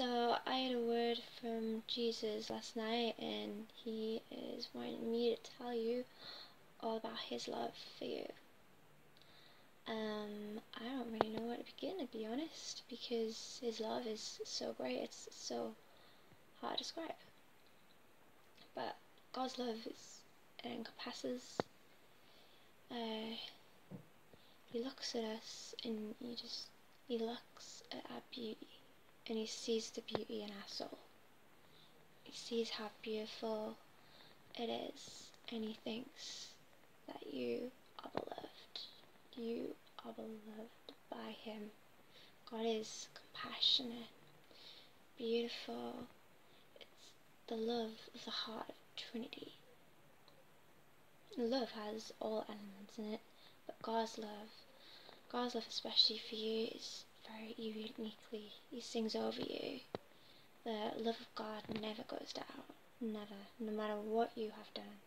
So I had a word from Jesus last night, and he is wanting me to tell you all about his love for you. Um, I don't really know where to begin, to be honest, because his love is so great. It's so hard to describe. But God's love is it encompasses. Uh, he looks at us, and he just he looks at our beauty and he sees the beauty in our soul. He sees how beautiful it is, and he thinks that you are beloved. You are beloved by him. God is compassionate, beautiful. It's the love of the heart of Trinity. Love has all elements in it, but God's love, God's love especially for you, is very uniquely. He sings over you. The love of God never goes down. Never. No matter what you have done.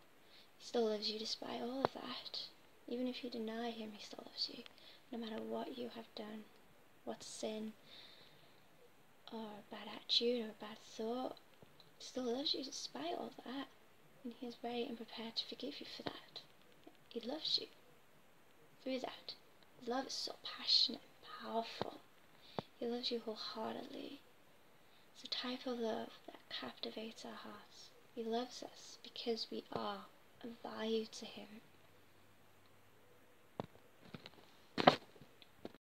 He still loves you despite all of that. Even if you deny him, he still loves you. No matter what you have done. What sin or a bad attitude or a bad thought. He still loves you despite all that. And he is ready and prepared to forgive you for that. He loves you through that. His love is so passionate and powerful. He loves you wholeheartedly. It's a type of love that captivates our hearts. He loves us because we are of value to Him.